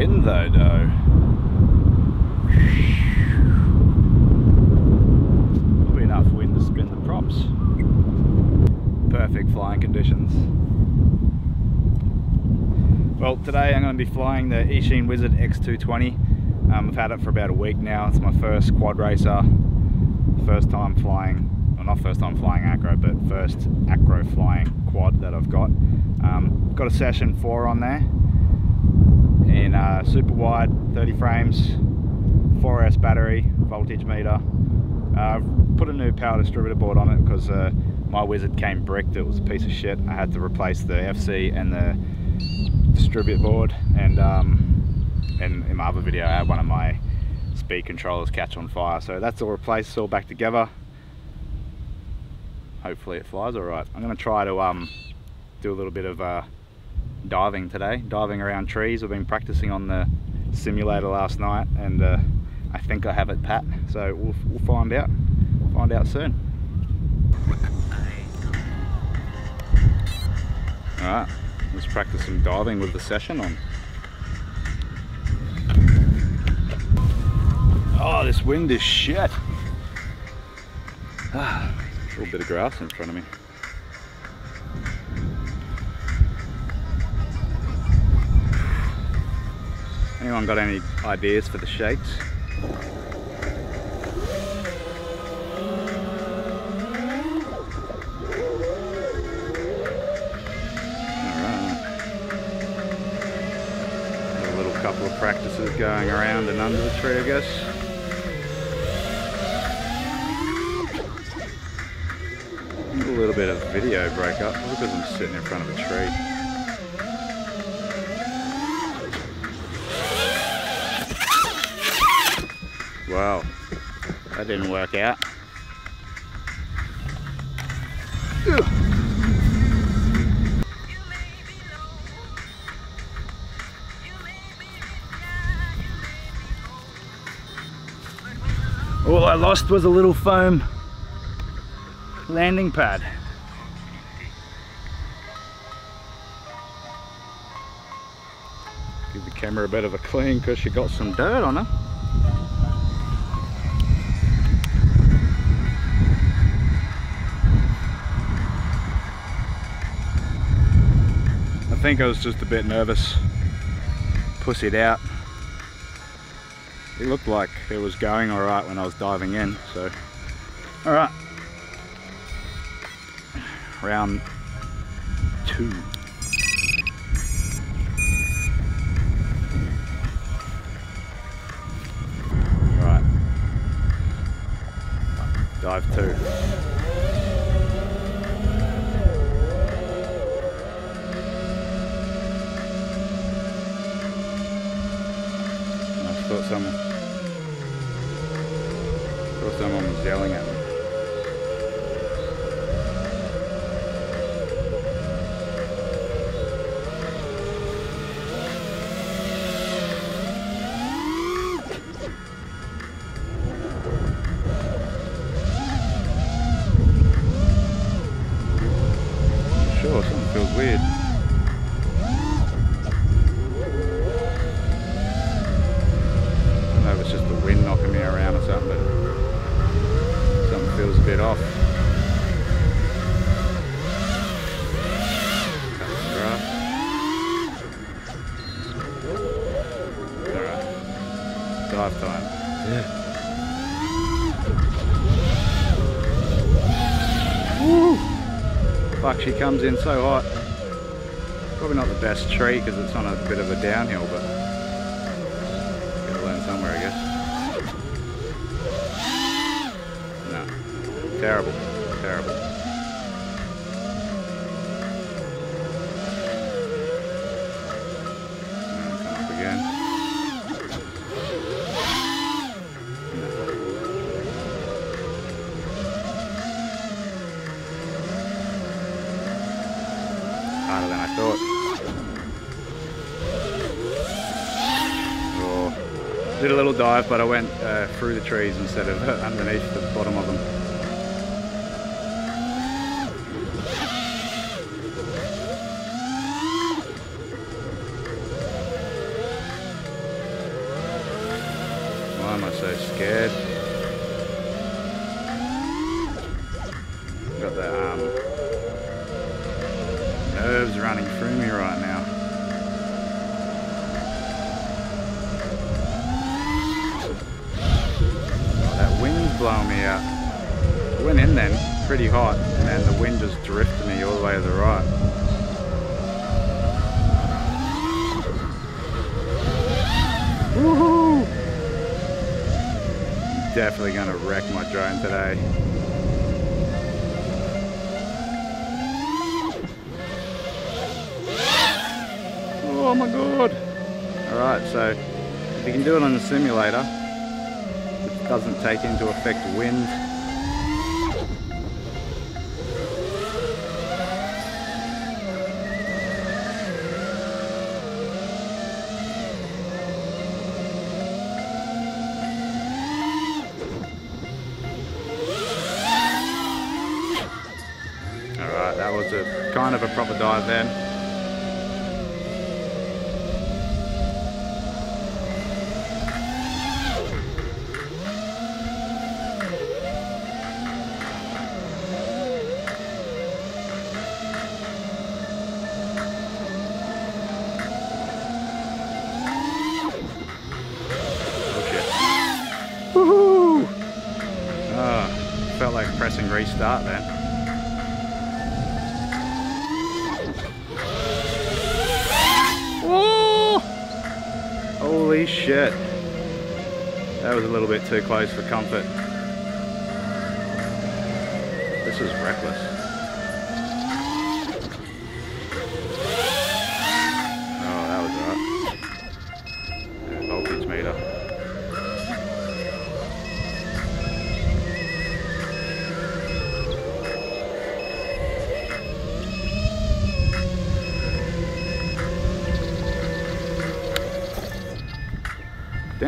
wind though, though. Probably enough wind to spin the props. Perfect flying conditions. Well, today I'm going to be flying the Eachine Wizard X220. Um, I've had it for about a week now. It's my first quad racer. First time flying, well not first time flying acro, but first acro flying quad that I've got. Um, got a session 4 on there in uh, super wide 30 frames 4S battery voltage meter. Uh, put a new power distributor board on it because uh, my wizard came bricked. It was a piece of shit. I had to replace the FC and the distribute board and um, and in my other video I had one of my speed controllers catch on fire. So that's all replaced all back together. Hopefully it flies all right. I'm gonna try to um, do a little bit of uh, diving today, diving around trees. I've been practicing on the simulator last night and uh, I think I have it pat. So we'll, we'll find out, find out soon. All right, let's practice some diving with the session on. Oh, this wind is shit. Ah, a little bit of grass in front of me. Anyone got any ideas for the shakes? A little couple of practices going around and under the tree, I guess. A little bit of video breakup because I'm sitting in front of a tree. Wow, that didn't work out. All I lost was a little foam landing pad. Give the camera a bit of a clean because she got some dirt on her. Think I was just a bit nervous. Pussied out. It looked like it was going alright when I was diving in, so. Alright. Round two. Right. Dive two. Lifetime. Yeah. Woo! Fuck, she comes in so hot. Probably not the best tree because it's on a bit of a downhill, but Terrible. Terrible. harder than I thought. Oh, did a little dive, but I went uh, through the trees instead of underneath the bottom Scared? Got the um, nerves running through me right now. That wind's blowing me out. I went in then, pretty hot, and then the wind just drifted me all the way to the right. Woohoo! Definitely gonna wreck my drone today. Oh my god! Alright, so if you can do it on the simulator, it doesn't take into effect wind. Proper dive then. Woohoo! Oh, felt like pressing restart then. Shit. That was a little bit too close for comfort. This is reckless.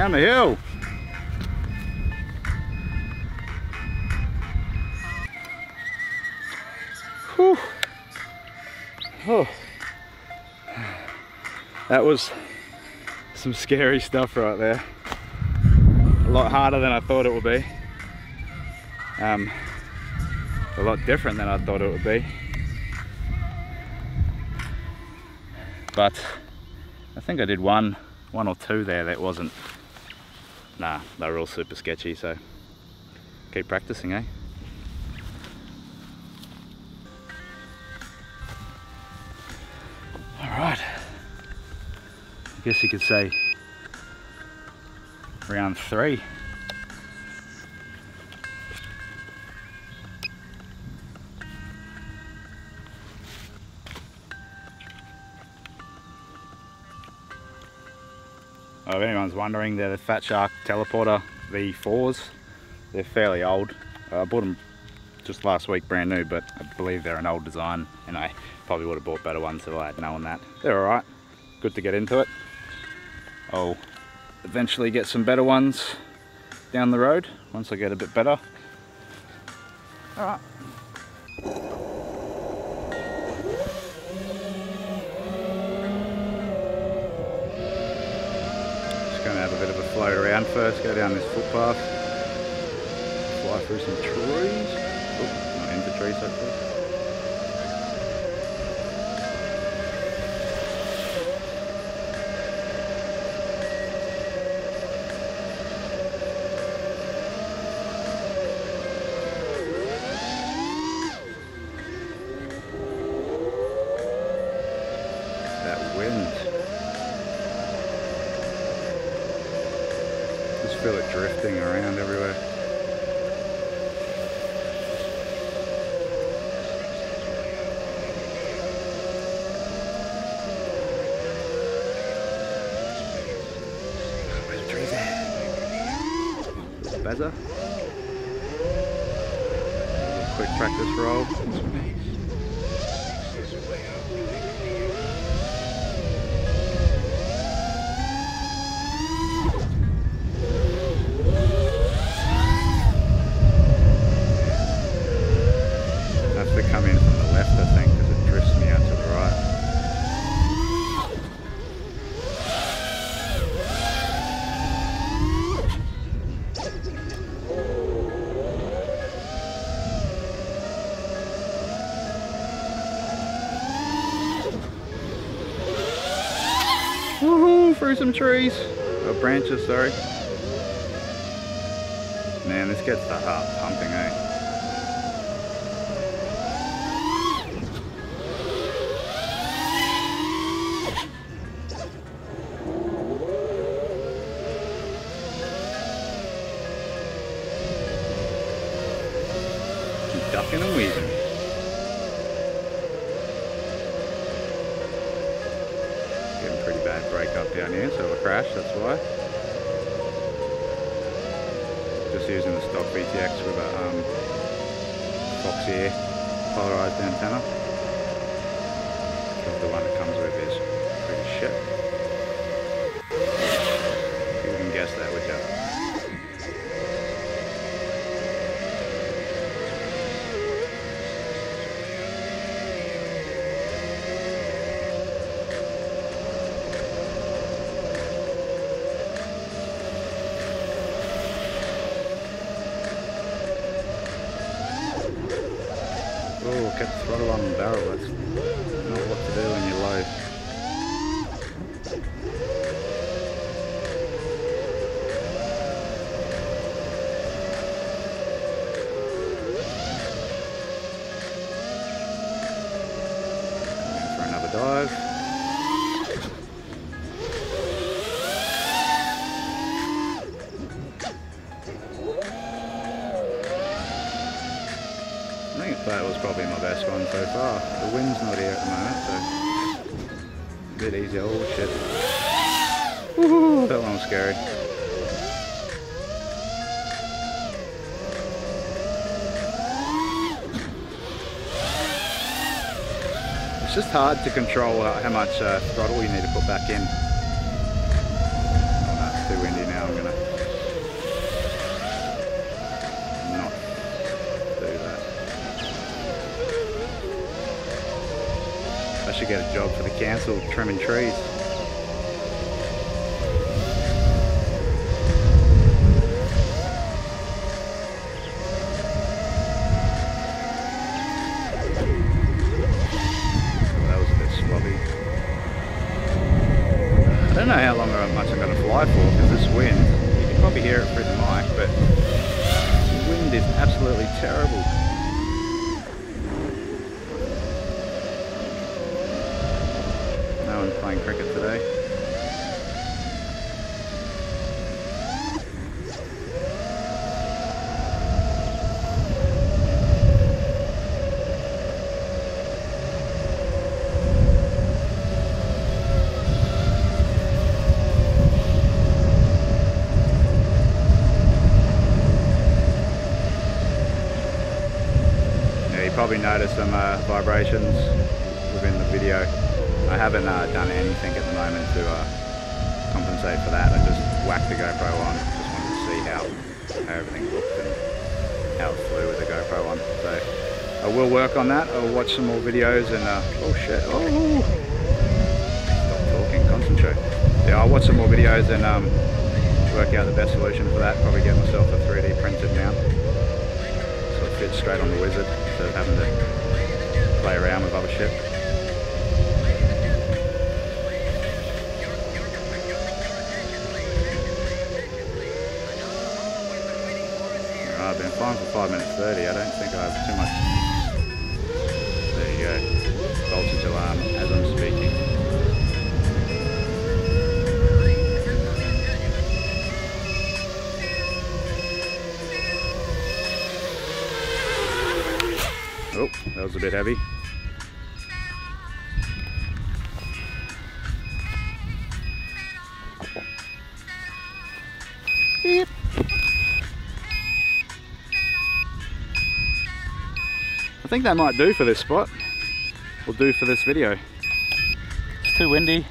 Down the hill. Whew. Oh. That was some scary stuff right there. A lot harder than I thought it would be. Um, a lot different than I thought it would be. But I think I did one one or two there that wasn't nah they were all super sketchy so keep practicing eh? All right. I guess you could say round three anyone's wondering, they're the Fat Shark Teleporter V4s. They're fairly old. Uh, I bought them just last week, brand new, but I believe they're an old design, and I probably would have bought better ones if I had known that. They're alright. Good to get into it. I'll eventually get some better ones down the road once I get a bit better. Alright. Going to have a bit of a float around first, go down this footpath, fly through some trees. Not into trees hopefully. Feel it drifting around everywhere. Where the trees at? Better. Quick practice roll. Woohoo, through some trees. Oh, branches, sorry. Man, this gets the heart pumping, eh? Break up down here, so a crash, that's why. Just using the stock VTX with a um, Foxeer polarized antenna. The one that comes with is pretty shit. Barrel. That's not what to do when you're low. Coming for another dive. Probably one so far. The wind's not here at the moment, so a bit easier. Oh shit. That one was scary. It's just hard to control how much uh, throttle you need to put back in. I get a job for the council trimming trees. That was a bit slobby. I don't know how long or much I'm going to fly for because this wind, you can probably hear it through the mic, but the wind is absolutely terrible. No one's playing cricket today. You probably noticed some uh, vibrations within the video. I haven't uh, done anything at the moment to uh, compensate for that. I just whacked the GoPro on. Just wanted to see how, how everything looked and how it flew with the GoPro on. So I will work on that. I'll watch some more videos and uh, oh shit, oh! Stop talking, concentrate. Yeah, I'll watch some more videos and um, work out the best solution for that. Probably get myself a 3D printed mount so it fits straight on the Wizard instead of having to play around with other shit. Oh, I've been flying for 5 minutes 30, I don't think I have too much. There you go. Voltage alarm as I'm speaking. Oh, that was a bit heavy. Think that might do for this spot. Will do for this video. It's too windy.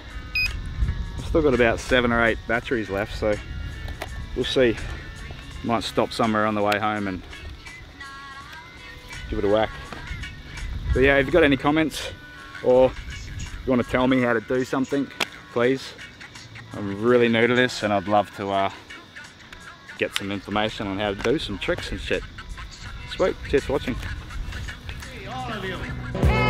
I've still got about seven or eight batteries left, so we'll see. Might stop somewhere on the way home and give it a whack. But yeah, if you've got any comments or you want to tell me how to do something, please. I'm really new to this and I'd love to uh, get some information on how to do some tricks and shit. Sweet, cheers for watching. All of you.